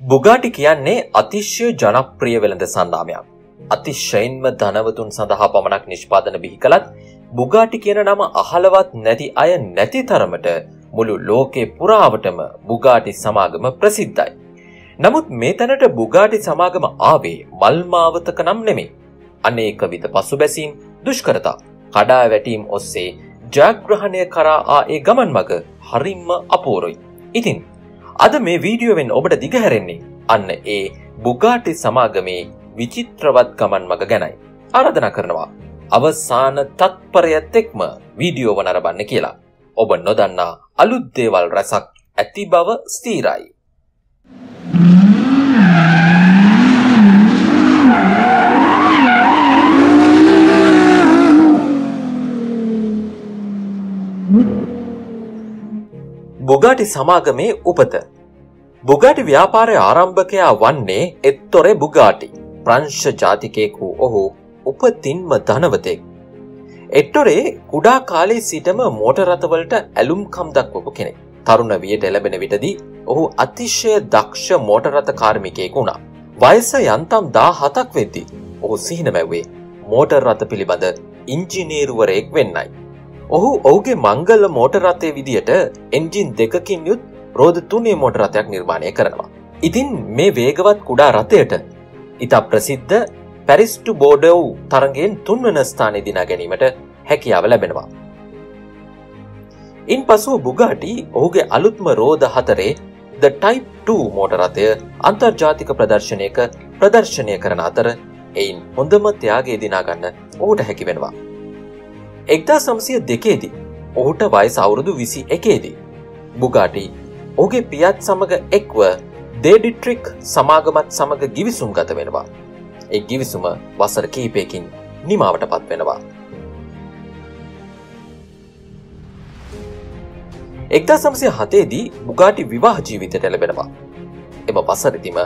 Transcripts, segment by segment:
බුගාටි කියන්නේ අතිශ්‍ය ජනප්‍රිය වෙළඳ සන්නාමයක්. අතිශයින්ම ධනවතුන් සඳහා පමණක් නිෂ්පාදන බිහි කළත් බුගාටි කියන නම අහලවත් නැති අය නැති තරමට මුළු ලෝකේ පුරාවටම බුගාටි සමාගම ප්‍රසිද්ධයි. නමුත් මේ තැනට බුගාටි සමාගම ආවේ මල්මාවතක නම් නෙමේ. අනේක විද පසුබැසීම් දුෂ්කරතා කඩා වැටීම් ඔස්සේ ජයග්‍රහණය කරා ආ ඒ ගමන් මග හරිම්ම අපූරුයි. ඉතින් අද මේ වීඩියෝවෙන් ඔබට දිගහැරෙන්නේ අන්න ඒ බුගාටි සමාගමේ විචිත්‍රවත් ගමන් මග ගැනයි. ආරධනා කරනවා. අවසාන තත්පරයත් එක්ම වීඩියෝව නරබන්න කියලා. ඔබ නොදන්නා අලුත් දේවල් රැසක් ඇති බව ස්ථීරයි. බුගාටි සමාගමේ උපත බුගාටි ව්‍යාපාරය ආරම්භකයා වන්නේ එත්තොරේ බුගාටි ප්‍රංශ ජාතිකයෙකු ඔහු උපතින්ම ධනවතෙක්. එක්ටොරේ කුඩා කාලේ සිටම මෝටරතවලට ඇලුම්කම් දක්වපු කෙනෙක්. තරුණ වියට එළබෙන විටදී ඔහු අතිශය දක්ෂ මෝටරත කාර්මිකයෙකු වුණා. වයස යන්තම් දා හතක් වෙද්දි ඔහු සිහින මැව්වේ මෝටර් රථ පිළිබඳ ඉංජිනේරුවරයෙක් වෙන්නයි. ඔහු ඔහුගේ මංගල මෝටරතය විදියට එන්ජින් දෙකකින් යුත් රෝධ තුනේ මෝටරතයක් නිර්මාණය කරනවා. ඉතින් මේ වේගවත් කුඩා රථයට ඉතා ප්‍රසිද්ධ පැරිස්ටු බෝඩව් තරගෙන් තුන්වන ස්ථානය දිනා ගැනීමට හැකියාව ලැබෙනවා. ඉන් පසුව බුගාටි ඔහුගේ අලුත්ම රෝධ හතරේ ද ටයිප් 2 මෝටරතය අන්තර්ජාතික ප්‍රදර්ශනයක ප්‍රදර්ශනය කරන අතර එයින් හොඳම ත්‍යයාගේ දිනාගන්න ඔහුට හැකි වෙනවා. එක්දා සමසය දෙකේදී ඔහුට වයස අවුරුදු විසි එකේදී. බුගාටි ඔහුගේ පියත් සමඟ එක්ව දේඩිට්‍රික් සමාගමත් සමඟ ගිවිසුම් ගත වෙනවා. එක් ගිවිසුම වසර කීපයකින් නිමාවට පත් වෙනවා. එක්දා සමසය හතේදී බුගාටි විවාහ ජීවිතයට ලැබෙනවා. එම වසරදිම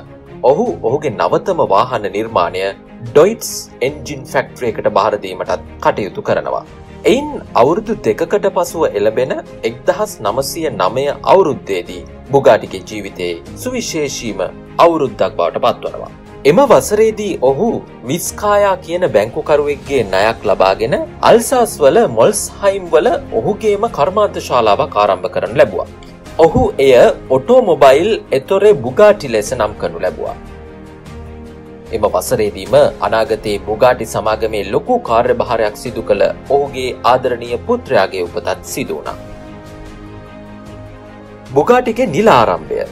ඔහු ඔහුගේ නවතම වාහන නිර්මාණය ඩොයිටස් එන්ජින් ෆැක්ට්‍රේකට භාරදීමටත් කටයුතු කරනවා. එයින් අවුරුදු දෙකකට පසුව එළබෙන එක්දහස් නමසය නමය අවුරුද්දේදී බුගාටිගේ ජීවිතයේ සුවිශේෂීම අවුරුද්දක් බවට පත්වනවා. එම වසරේදී ඔහු විස්කායා කියන බැංකුකරුවෙක්ගේ නයක් ලබාගෙන අල්සාස් වල මොල්ස් හයිම් වල ඔහුගේම කර්මාන්ත ශාලාවක් ආරම්භ කරන ලැබවා. ඔහු එය ඔටෝමොබයිල් එතොරේ බුගාටි ලෙස නම් කරනු ලැබවා. එම වසරේදීම අනාගතයේ බුගාටි සමාගමේ ලොකු කාර්යභාරයක් සිදු කළ ඔහුගේ ආදරණීය පුත්‍රයාගේ උපතත් සිදුවනා. බුගාටිගේ නිල ආරම්භය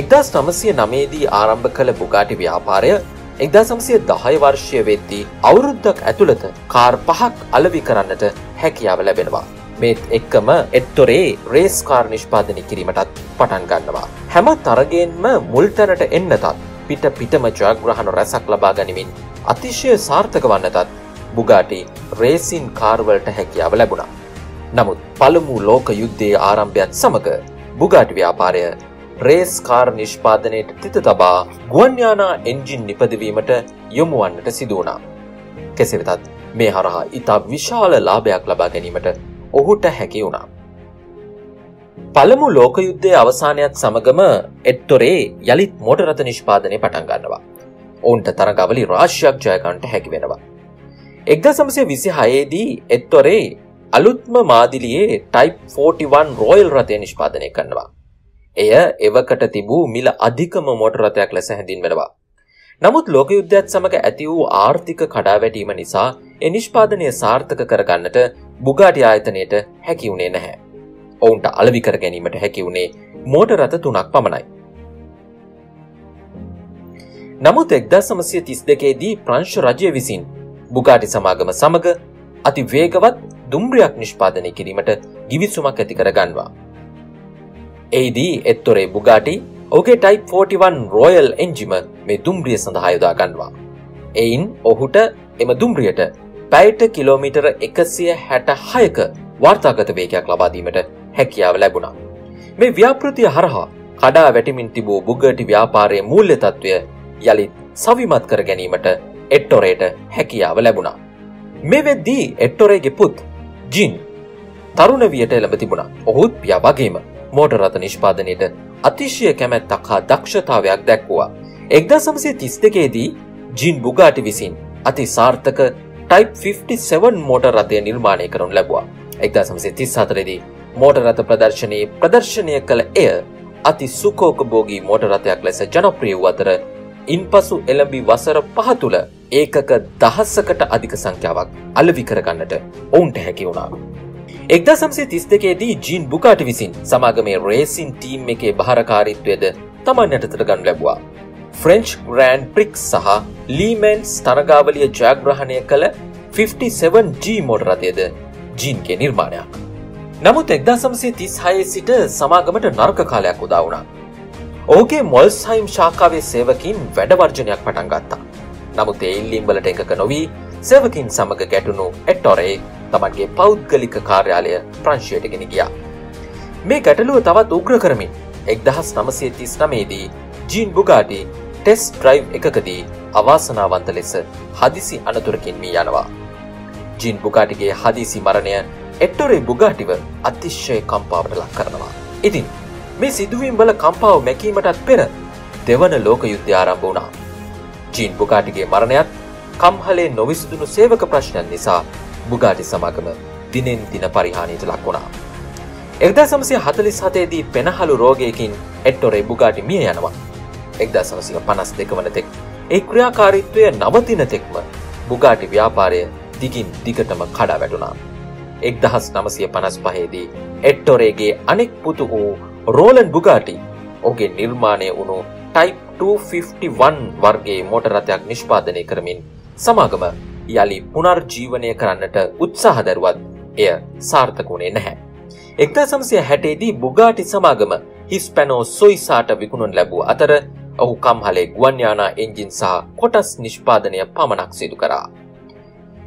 එක්දස් නමසය නමේදී ආරම්භ කළ බුගාටි ව්‍යාපාරය එක්දා සමසය දහය වර්ෂය වෙද්දී අවුරුද්දක් ඇතුළත කාර් පහක් අලවි කරන්නට හැකියාව ලැබෙනවා. මේත් එක්කම එත්තොරේ රේස්කාර් නිෂ්පාදනය කිරීමටත් පටන් ගන්නවා. හැම තරගෙන්ම මුල්තැනට එන්නතත් පිට පිටම ජයග්‍රහණ රැසක් ලබා ගනිමින් අතිශය සාර්ථක වන්නතත් බුගාටි රේසින් කාර්වලට හැකියාව ලැබුණා. නමුත් පළමු ලෝක යුද්ධයේ ආරම්භයත් සමඟ බුගාටි ව්‍යාපාරය රේස් කාර් නිෂ්පාදනයට තිත තබා ගුවන්යානා එන්ජින් නිපදවීමට යොමුවන්නට සිදුවනා. කෙසෙවෙතත් මේ හරහා ඉතා විශාල ලාභයක් ලබා ගැනීමට ඔහුට හැකි වුණා. පළමු ලෝක යුද්ධය අවසානයක් සමගම එත්තොරේ යළිත් මෝටරත නිෂ්පාදනය පටන් ගන්නවා. ඔවුන්ට තරගවලි රාශ්‍යයක් ජයකන්ට හැකි වෙනවා. එක්ද සමසය විසි හයේදී එත්තොරේ අලුත්ම මාදිලියේ ටයිප් 41 රෝයල් රථය නිෂ්පාදනය කරනවා. එය එවකට තිබූ මිල අධිකම මෝටරතයක් ලෙස හැඳින්වෙනවා. නමුත් ලෝක යුද්ධයත් සමඟ ඇති වූ ආර්ථික කඩාවැටීම නිසා එ නිෂ්පාදනය සාර්ථක කරගන්නට බුගාටි ආයතනයට හැකිවුණේ නැහැ. ඔවුන්ට අලවිකර ගැනීමට හැකිවුණේ මෝට රථ තුනක් පමණයි. නමුත් එක්දා සමසය තිස් දෙකේදී ප්‍රංශ රජය විසින් බුගාටි සමාගම සමඟ අති වේගවත් දුම්රියක් නිෂ්පාදනය කිරීමට ගිවිසුමක් ඇති කර ගන්නවා. එයිදී එත්තොරේ බුගාටි ඔගේ ටයිප් 41 රෝයල් එන්ජිම මේ දුම්රිය සඳහා යොදා ගන්නවා. එයින් ඔහුට එම දුම්රියට පැයිට කිලෝමිටර එකසිය හැට හයක වාර්තාගත වේගයක් ලබාදීමට හැකියාව ලැබුණා. මේ ව්‍යාපෘතිය හරහා කඩා වැටිමින් තිබූ බුගටි ව්‍යාපාරය මූල්‍ය තත්ත්වය යළිත් සවිමත් කර ගැනීමට එට්ටොරේට හැකියාව ලැබුණා. මේ වෙද්දී එට්ටොරේගේ පුත් ජින් තරුණ වියට එළඹ තිබුණා. ඔහුත් පියා වගේම මෝටරත නිෂ්පාදනයට අතිශය කැමැත්තක් හා දක්ෂතාවයක් දැක්වුවා. එක්දා සමසය තිස් දෙකේදී ජීන් බුගාටි විසින් අති සාර්ථක ටයිප් 57 මෝටර් රථය නිර්මාණය කරනු ලැබවා. එක්දා සමසේ තිස් හතරෙදී මෝටර් රථ ප්‍රදර්ශනයේ ප්‍රදර්ශනය කළ එය අති සුකෝකභෝගී මෝටර් රථයක් ලෙස ජනප්‍රිය වූ අතර ඉන්පසු එළඹි වසර පහ තුළ ඒකක දහස්සකට අධික සංඛ්‍යාවක් අලවි කරගන්නට ඔවුන්ට හැකි වුණා. එක්දා සම්සේ තිස් දෙකේදී ජීන් බුකාට විසින් සමාගමේ රේසින් ටීම් එකේ භාරකාරිත්වයද තමන් යටතට ගනු ලැබවා. ෆ්‍රෙන්ච් ග්‍රෑන්් ප්‍රික් සහ ලීමෙන්ස් තරගාවලිය ජයග්‍රහණය කළ 57G මෝටර් රථයද ජීන්ගේ නිර්මාණයක්. නමුත් එක්දා සමසේ තිස් හයේ සිට සමාගමට නර්ක කාලයක් උදා වුණා. ඕගේ මොල්ස්හයිම් ශාකාවේ සේවකින් වැඩවර්ජනයක් පටන් ගත්තා. නමුත් ඒ ඉල්ලීම් වලට එකක නොවී සේවකින් සමග ගැටුණු එට්ටොරේ තමන්ගේ පෞද්ගලික කාර්යාලය ප්‍රංශයට ගෙන ගියා. මේ ගැටලුව තවත් උග්‍ර කරමින් එක්දහස් නමසේ තිස් නමේදී ජීන් බුගාටි ටෙස් ඩ්‍රයිව් එකකදී අවාසනාවන්ත ලෙස හදිසි අනතුරකින් මී යනවා. ජීන් බුගාටිගේ හදිසි මරණය එට්ටොරේ බුගාටිව අතිශ්‍යය කම්පාවට ලක් කරනවා. ඉතින් මේ සිදුවීම් වල කම්පාව මැකීමටත් පෙර දෙවන ලෝක යුද්ධ ආරම්භ වුණා. ජීන් බුගාටිගේ මරණයත් කම්හලේ නොවිසඳුණු සේවක ප්‍රශ්නයන් නිසා බුගාටි සමාගම දිනෙන් දින පරිහානියට ලක් වුණා. එක්දා සමසය හතලිස් හතේදී පෙනහළු රෝගයකින් එට්ටොරේ බුගාටි මිය යනවා. එක්දා සමසික පනස් දෙක වන තෙක් ඒ ක්‍රියාකාරිත්වය නවතින තෙක්ම බුගාටි ව්‍යාපාරය දිගින් දිගටම කඩා වැටුණා. එක්දහස් නමසය පනස් පහේදී එට්ටොරේගේ අනෙක් පුතු වූ රෝලන් බුගාටි ඔගේ නිර්මාණය වුණු ටයිප් 251 වර්ගේ මෝටරතයක් නිෂ්පාදනය කරමින් සමාගම යළි පුනර්ජීවනය කරන්නට උත්සාහ දරුවත් එය සාර්ථකුණේ නැහැ. එක්දා සමසය හැටේදී බුගාටි සමාගම හිස්පැනෝ සොයිසාට විකුණුන් ලැබූ අතර ඔහු කම්හලේ ගුවන්යානා එන්ජින් සහ කොටස් නිෂ්පාදනය පමණක් සිදු කරා.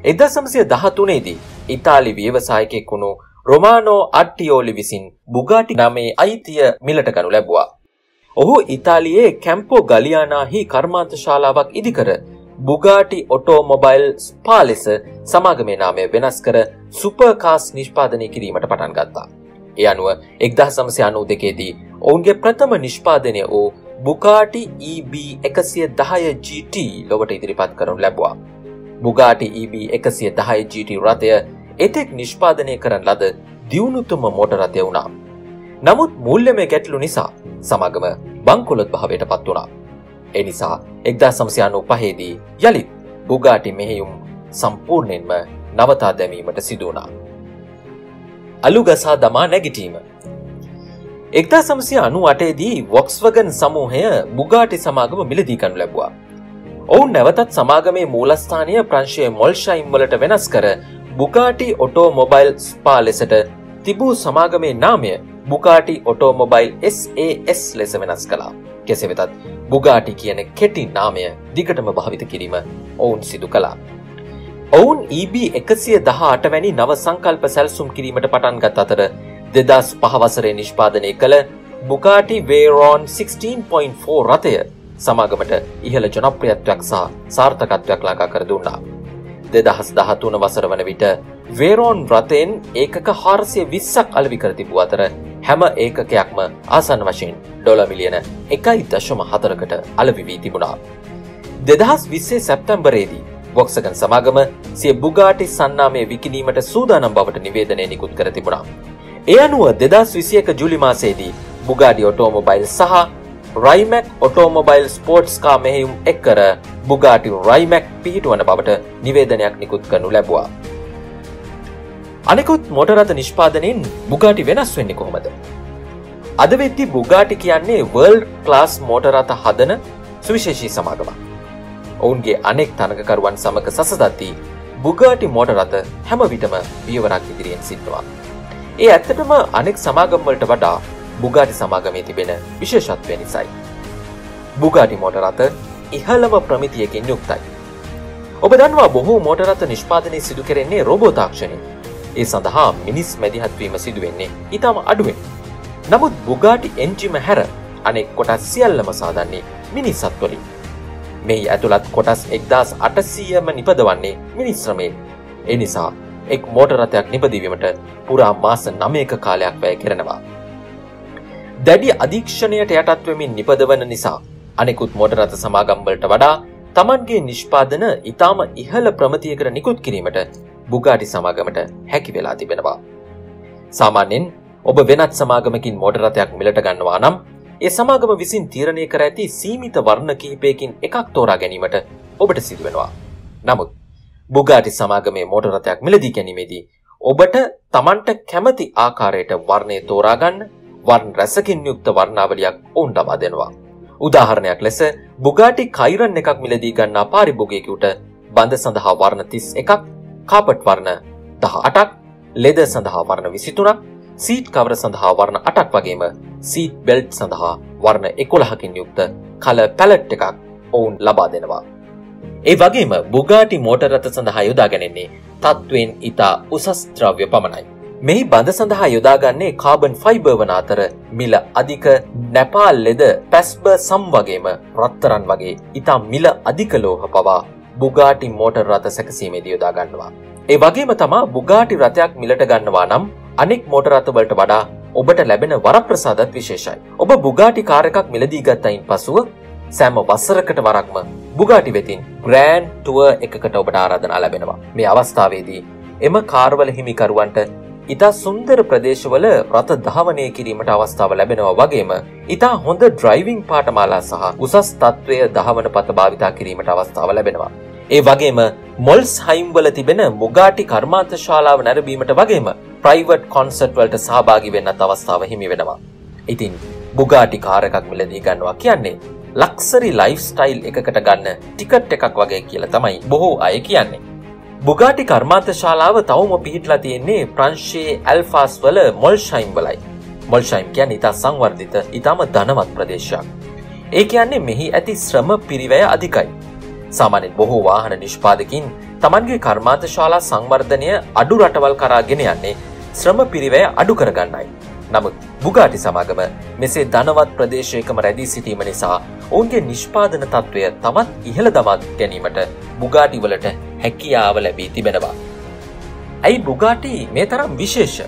එදා සමසය දහතුනේදී ඉතාලි ව්‍යවසායකෙක් වුණු රොමානෝ අට්ටියෝලි විසින් බුගාටි නමේ අයිතිය මිලට ගනු ලැබවා. ඔහු ඉතාලියේ කැම්පෝ ගලියානාහි කර්මාන්ත ශාලාවක් ඉදිකර බුගාටි ඔටෝමොබයිල් ස්පා ලෙස සමාගමේ නාමය වෙනස් කර සුපර්කාස් නිෂ්පාදනය කිරීමට පටන් ගත්තා. ඒ අනුව එක්දහ සමසය අනූ දෙකේදී ඔවුන්ගේ ප්‍රථම නිෂ්පාදනය වූ බුකාටි EB එකසිය දහය GT ලොවට ඉදිරිපත් කරනු ලැබවා. බුගාටි EB එකසිය දහය GT රථය එතෙක් නිෂ්පාදනය කරන ලද දියුණුතුම මෝට රථය වුණා. නමුත් මුල්ලම ගැටලු නිසා සමගම බංකොලොත් භාවයට පත් වුණා. එනිසා එක්දා සමසයානු පහේදී යළිත් බුගාටි මෙහෙයුම් සම්පූර්ණයෙන්ම නවතා දැමීමට සිදුවනා. අලුගසා දමා නැගිටීම. එක්දා සමසය අනු අටේදී වොක්ස්වගන් සමූහය බුගාටි සමාගම මිලදීකනු ලැබවා. ඔවුන් නැවතත් සමාගමේ මූලස්ථානය ප්‍රංශය මොල්ෂයිම් වලට වෙනස් කර බුකාටි ඔටෝ මොබයිල් ස්පා ලෙසට තිබූ සමාගමේ නාමය බුකාටි ඔටෝ මොබයිල් SAS ලෙස වෙනස් කලා. කෙසෙ වෙතත් බුගාටි කියන කෙටි නාමය දිගටම භාවිත කිරීම ඔවුන් සිදු කලා. ඔවුන් EB එකසිය දහ අටවැනි නව සංකල්ප සැල්සුම් කිරීමට පටන්ගත් අතර දෙදස් පහවසරේ නිෂ්පාදනය කළ බුකාටි වේරෝන් 16.4 රථය සමාගමට ඉහළ ජනප්‍රියත්වයක් සහ සාර්ථකත්වයක් ලාකා කර දුන්නා. දෙදහස් දහතුන වසර වන විට වේරෝන් රථයෙන් ඒකක හාරසය විස්සක් අලවි කර තිබූ අතර හැම ඒකකයක්ම ආසන් වශයෙන් ඩොල මිලියන එකයි දශම හතරකට අලවිවී තිබුණා. දෙදහස් විස්සේ සැප්තැම්බරේදී වොක්සගන් සමාගම සිය බුගාටි සන්නාමය විකිනීමට සූදානම් බවට නිවේදනය නිකුත් කර තිබුණා. ඒ අනුව දෙදස් විසියක ජුලි මාසේදී බුගාඩි ඔටෝමොබයිල් සහ රයිමැක් ඔටෝමොබයිල් ස්පෝට්ස්කා මෙහෙයුම් එක් කර බුගාටි රයිමැක් පිහිටුවන බවට නිවේදනයක් නිකුත් කරනු ලැබවා. අනෙකුත් මොටරත නිෂ්පාදනයෙන් බුගාටි වෙනස් වෙන්නේ කොහොමද. අද වෙද්දි බුගාටි කියන්නේ වර්ල්ඩ් ක්ලාස් මෝටරත හදන සුවිශේෂී සමාගමක්. ඔවුන්ගේ අනෙක් තනකකරුවන් සමඟ සසදත්දී බුගාටි මෝටරත හැම විටම පියවරක් ඉදිරියෙන් සිටවා. ඒ ඇත්තටම අනෙක් සමාගම්වලට වඩා බුගාටි සමාගමේ තිබෙන විශේෂත්වය නිසයි. බුගාටි මෝටරත ඉහළම ප්‍රමිතියකින් යුක්තයි. ඔබ දන්නවා බොහෝ මෝටරත නිෂ්පාදනය සිදු කෙරෙන්නේ රෝබෝ තාක්ෂණය ඒ සඳහා මිනිස් මැදිහත්වීම සිදුවෙන්නේ ඉතාම අඩුවෙන්. නමුත් බුගාටි එන්ජිම හැර අනෙක් කොටස් සියල්ලම සාදන්නේ මිනිස්සත්වලින්. මේ ඇතුළත් කොටස් එක්දස් අටසීයම නිපදවන්නේ මිනිස්ශ්‍රමයෙන්. එනිසා එක් මෝටරතයක් නිපදවීමට පුරා මාස නමයක කාලයක් වැය කෙරෙනවා. දැඩි අධීක්ෂණයට යටත්වමින් නිපදවන නිසා අනෙකුත් මෝටරත සමාගම්වලට වඩා තමන්ගේ නිෂ්පාදන ඉතාම ඉහළ ප්‍රමතියකට නිකුත් කිරීමට බුගාටි සමාගමට හැකි වෙලා තිබෙනවා. සාමාන්‍යෙන් ඔබ වෙනත් සමාගමකින් මෝටරතයක් මිලට ගන්නවා නම් ඒ සමාගම විසින් තීරණය කර ඇති සීමිත වර්ණ කිහිපයකින් එකක් තෝරා ගැනීමට ඔබට සිදුවෙනවා. නමුත් බුගාටි සමාගමේ මෝටරතයක් මිලදී ගැනීමේදී ඔබට තමන්ට කැමති ආකාරයට වර්ණය තෝරාගන්න වර්ණ රැසකින් යුක්ත වර්ණාවලියක් ඔවුන් ලබා දෙනවා. උදාහරණයක් ලෙස බුගාටි කයිරන් එකක් මිලදී ගන්නා පාරිභෝගිකයට බඳ සඳහා වර්ණ 31ක්, කාපට් වර්ණ 18ක්, ලෙද සඳහා වර්ණ 23ක්, සීට් කවර සඳහා වර්ණ 8ක් වගේම සීට් බෙල්ට් සඳහා වර්ණ 11කින් යුක්ත කලර් පැලට් එකක් ඔවුන් ලබා දෙනවා. ඒ වගේම බුගාටි මෝටර් රථ සඳහා යොදා ගැනෙන්නේ තත්ත්වයෙන් ඉතා උසස් ද්‍රව්‍ය පමණයි. මෙහි බඳ සඳහා යොදාගන්නේ කාබන් ෆයිබර් වන අතර මිල අධික නැපාල් ලෙද පැස්බ සම් වගේම රත්තරන් වගේ ඉතා මිල අධික ලෝහ පවා බුගාටි මෝටර් රථ සැකසීමේදී යොදා ගන්නවා. ඒ වගේම තමා බුගාටි රථයක් මිලට ගන්නවා නම් අනෙක් මෝටර් රථවලට වඩා ඔබට ලැබෙන වරප්‍රසාදත් විශේෂයි. ඔබ බුගාටි කාර් එකක් මිලදී ගත්තයින් පසුව සෑම වසරකට වරක්ම බුගාටි වෙතින් ග්‍රෑන්් ටුව එකකට ඔබට ආරාධනා ලැබෙනවා. මේ අවස්ථාවේදී එම කාර්වල හිමිකරුවන්ට ඉතා සුන්දර ප්‍රදේශවල රථ ධාවනය කිරීමට අවස්ථාව ලැබෙනවා වගේම ඉතා හොඳ ඩ්‍රයිවිං පාටමාලා සහ උසස් තත්ත්වය දහවන පත භාවිතා කිරීමට අවස්ථාව ලැබෙනවා. ඒ වගේම මොල්ස් හයිම්වල තිබෙන මුගාටි කර්මාන්ත ශාලාව නැරබීමට වගේම ප්‍රයිවට් කොන්සර්ට් වලට සහභාගී වෙන්නත් අවස්ථාව හිමි වෙනවා. ඉතින් බුගාටි කාර් එකක් මිලදී ගන්නවා කියන්නේ ලක්සරි ලයිෆ් ස්ටයිල් එකකට ගන්න ටිකට් එකක් වගේ කියලා තමයි බොහෝ අය කියන්නේ. බුගාටි කර්මාන්ත ශාලාව තවම පිහිටලා තියෙන්නේ ප්‍රංශයේ ඇල්ෆාස් වල මොල්ෂයිම් වලයි. මොල්ෂයිම් කියන් ඉතා සංවර්ධිත ඉතාම ධනවත් ප්‍රදේශයක්. ඒ කියන්නේ මෙහි ඇති ශ්‍රම පිරිවැය අධිකයි. සාමානෙන් බොහෝ වාහන නිෂ්පාදකින් තමන්ගේ කර්මාන්ත ශාලා සංවර්ධනය අඩු රටවල් කරාගෙන යන්නේ ශ්‍රම පිරිවැය අඩු කරගන්නයි. නමුත් බුගාටි සමාගම මෙසේ ධනවත් ප්‍රදේශයකම රැදී සිටීම නිසා ඔවුන්ගේ නිෂ්පාදන තත්ත්වය තවත් ඉහළ දමත් ගැනීමට බුගාටිවලට හැකියාව ලැබී තිබෙනවා. ඇයි බුගාටි මේ තරම් විශේෂ.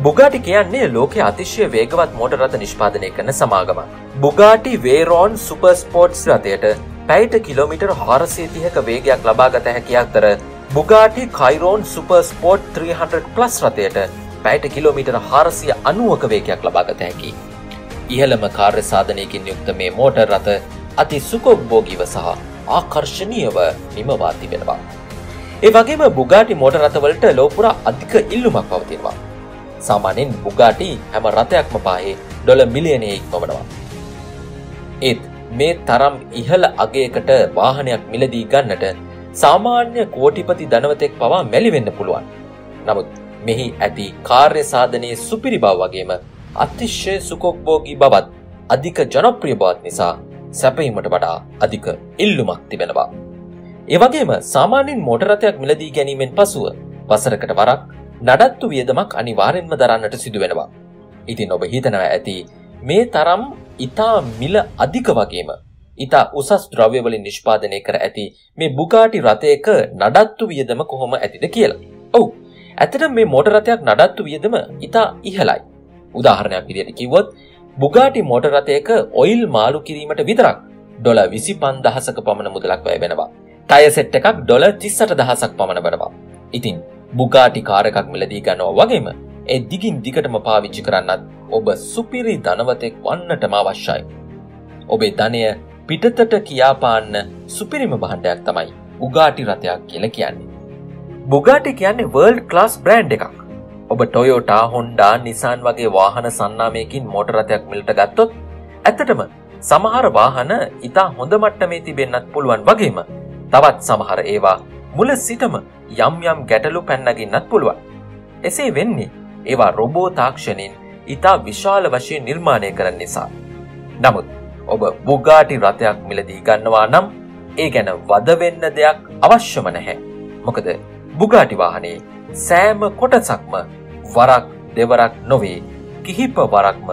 බුගාටි කියන්නේ ලෝක අතිශය වේගවත් මෝට රථ නිෂ්පාදනය කරන සමාගම. බුගාටි වේරෝන් සුපර්ස්පෝට්ස් රථයට පැයිට කිලෝමිටර් හාරසේතිහක වේගයක් ලබාගත හැකි අතර බුගාටි කයිරෝන් සුපර්ස්පෝට් 300 ප්ලස් රථයට පැයට කිලෝමිටර් හාරසිය අනුවක වේගයක් ලබාගත හැකි. ඉහළම කාර්ය සාධනයකින් යුක්ත මේ මෝටර් රථ අති සුකොබ්බෝගීව සහ ආකර්ශනීයව නිමවා තිබෙනවා. ඒ වගේම බුගාටි මෝටර් රථවලට ලෝපුරා අධික ඉල්ලුමක් පවතිනවා. සාමාන්‍යයෙන් බුගාටි හැම රථයක්ම පාහේ ඩොල මිලියනය ඉක්මවනවා. ඒත් මේ තරම් ඉහළ අගයකට වාහනයක් මිලදී ගන්නට සාමාන්‍ය කෝටිපති ධනවතෙක් පවා මැලිවෙන්න පුළුවන්. නමුත් මෙහි ඇති කාර්ය සාධනයේ සුපිරි බව වගේම අතිශ්‍ය සුකොක්බෝගී බවත් අධික ජනප්‍රිය බවත් නිසා සැපීමට වඩා අධික ඉල්ලුමක් තිබෙනවා. ඒවගේම සාමාන්‍යින් මෝටරතයක් මිලදී ගැනීමෙන් පසුව වසරකට වරක් නඩත්තු වියදමක් අනිවාරෙන්ම දරන්නට සිදුවෙනවා. ඉතින් ඔබ හිතනව ඇති මේ තරම් ඉතා මිල අධික වගේම ඉතා උසස් ද්‍රව්‍යවලින් නිෂ්පාදනය කර ඇති මේ බුකාටි රථයක නඩත්තු වියදම කොහොම ඇතිද කියලා. ඔවු ඇතට මේ මෝටරතයක් නඩත්තු වියදම ඉතා ඉහලයි. උදාහරණයක් විදියට කිව්වොත් බුගාටි මෝටර් රථයක ඔයිල් මාළු කිරීමට විතරක් ඩොල විසි පන්දහසක පමණ මුදලක් වැය වෙනවා. ටය සෙට් එකක් ඩොල තිස්සට දහසක් පමණ වනවා. ඉතින් බුගාටි කාරකක් මිලදී ගන්නවා වගේම ඒ දිගින් දිගටම පාවිච්චි කරන්නත් ඔබ සුපිරි ධනවතෙක් වන්නටම අවශ්‍යයි. ඔබේ ධනය පිටතට කියාපාන්න සුපිරිම බහන්ඩයක් තමයි උගාටි රථයක් කියල කියන්නේ. බුගාටි කියන්නේ වර්ල්ඩ් ක්ලාස් බ්‍රන්් එකක්. ඔබ ටොයෝටා හොන්ඩා නිසාන් වගේ වාහන සන්නාමයකින් මෝටරතයක් මිල්ට ගත්තොත් ඇත්තටම සමහර වාහන ඉතා හොඳ මට්ටමේ තිබෙන්න්නත් පුළුවන් වගේම තවත් සමහර ඒවා මුල සිටම යම් යම් ගැටලු පැන්නගින්නත් පුළුවන්. එසේ වෙන්නේ ඒවා රොබෝ තාක්ෂණයෙන් ඉතා විශාල වශයෙන් නිර්මාණය කරන්න නිසා. නමුත් ඔබ බුගාටි රථයක් මිලදී ගන්නවා නම් ඒ ගැන වදවෙන්න දෙයක් අවශ්‍යම නැහැ. මොකද බුගාටි වාහනේ සෑම කොටසක්ම වරක් දෙවරක් නොවේ කිහිප වරක්ම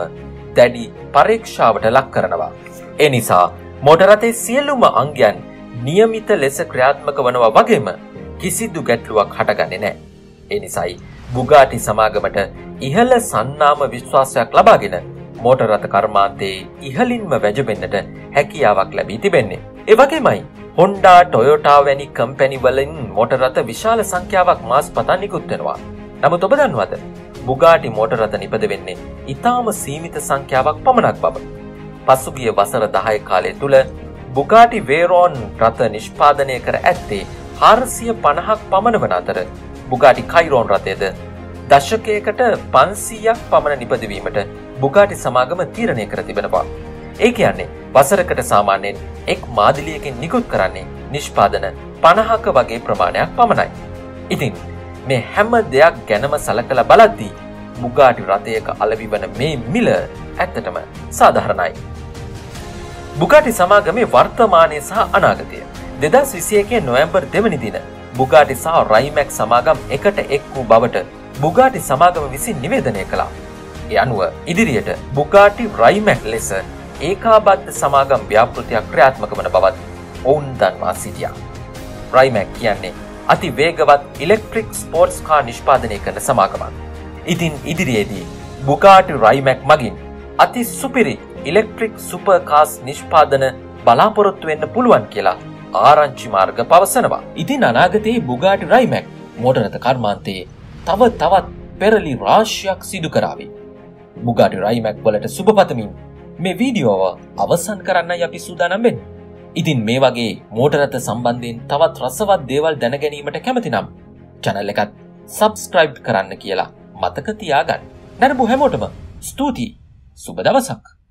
දැඩි පරීක්ෂාවට ලක් කරනවා. ඒ නිසා මොටරතේ සියලුම අංගයන් නියමිත ලෙස ක්‍රියාත්මක වනවා වගේම කිසිදු ගැටලුවක් හටගන්නේ නෑ. ඒ නිසයි බුගාටි සමාගමට ඉහළ සන්නාම විශ්වාසයක් ලබාගෙන මෝටර් රථ කර්මාන්තයේ ඉහළින්ම වැජබෙන්නට හැකියාවක් ලැබී තිබෙන්නේ. ඒ වගේමයි හොන්ඩා ටොයෝටා වැනි කම්පැනි වලින් මෝටර් රථ විශාල සංඛ්‍යාවක් මාස් පතන් නිකුත් වෙනවා. නමුත් ඔබ දන්නවද? බුගාටි මෝටර් රථ නිපද වෙන්නේ ඊටාම සීමිත සංඛ්‍යාවක් පමණක් බව. පසුගිය වසර 10 කාලය තුල බුගාටි වේරෝන් රථ නිෂ්පාදනය කර ඇත්තේ 450ක් පමණ වන අතර බුගාටි කයිරෝන් රථයද දශකයකට 500ක් පමණ නිපදවීමට බුගාටි සමාගම තීරණය කර තිබෙනවා. ඒ කියන්නේ වසරකට සාමාන්‍යයෙන් එක් මාදිලියකින් නිකුත් කරන්නේ නිෂ්පාදන 50ක වගේ ප්‍රමාණයක් පමණයි. ඉතින් මේ හැම දෙයක් ගැනම සලකලා බලද්දී බුගාටි රථයක අලවි වන මේ මිල ඇත්තටම සාධාරණයි. බුගාටි සමාගමේ වර්තමානය සහ අනාගතය. දෙදස් විසියකේ නොවැම්බර් දෙවනි දින බුගාටි සහ රයිමැක් සමාගම් එකට එක් වූ බවට බුගාටි සමාගම විසින් නිවේදනය කළා. ඒ අනුව ඉදිරියට බුගාටි රයිමැක් ලෙස ඒකාබද්ධ සමාගම් ව්‍යාපෘතියක් ක්‍රියාත්මක වන බවත් ඔවුන් දන්වා සිටියා. රයිමැක් කියන්නේ අති වේගවත් ඉලෙක්ට්‍රික් ස්පෝර්ට්ස් කා නිෂ්පාදනය කරන සමාගමක්. ඉතින් ඉදිරියේදී බුගාටි රයිමැක් මගින් අති සුපිරි ඉලෙක්ට්‍රික් සුපර්කාස් නිෂ්පාදන බලාපොරොත්තු වෙන්න පුළුවන් කියලා ආරංචි මාර්ග පවසනවා. ඉතින් අනාගතයේ බුගාටි රයිමැක් මෝටරත කර්මාන්තයේ තව තවත් පෙරලි රාශියක් සිදු කරාවි. බුගාටි රයිමැක් වලට සුභපතමින් මේ වීඩියෝව අවසන් කරන්නයි අපි සූදානම් වෙන්නේ. ඉතින් මේ වගේ මෝටරත සම්බන්ධයෙන් තවත් රසවත් දේවල් දැනගැනීමට කැමතිනම් channel එකත් subscribe කරන්න කියලා මතක තියාගන්න. නැරඹු හැමෝටම ස්තුතියි. සුබ දවසක්.